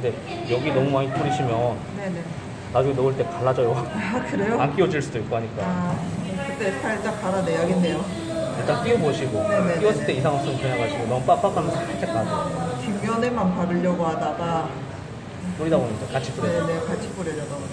근데 여기 너무 많이 뿌리시면 네네. 나중에 넣을 때 갈라져요. 아 그래요? 안 끼워질 수도 있고 하니까. 아 그때 살짝 갈아내야겠네요. 일단 끼워보시고 네네네. 끼웠을 때 이상 없으면 그냥 가시고 너무 빡빡하면 살짝 가서 뒷면에만 바르려고 하다가 뿌리다 보니까 같이 뿌려요. 네네 같이 뿌려져 나오네.